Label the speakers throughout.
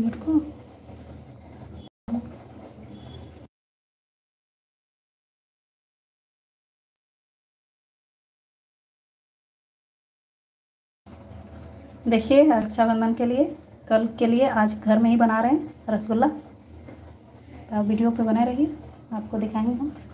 Speaker 1: Minute को देखिए, रक्षाबंधन के लिए, कल के लिए आज घर में ही बना रहे हैं रसगुल्ला। तो आप वीडियो पे बने रहिए, आपको दिखाएँगे हम।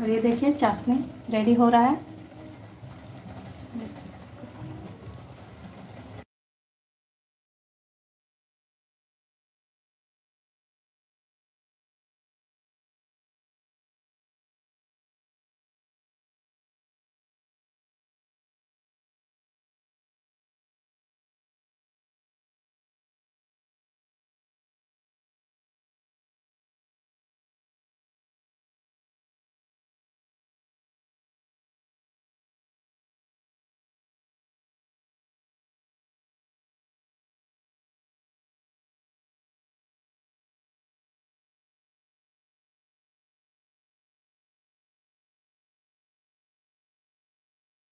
Speaker 1: और ये देखिए चाशनी रेडी हो रहा है।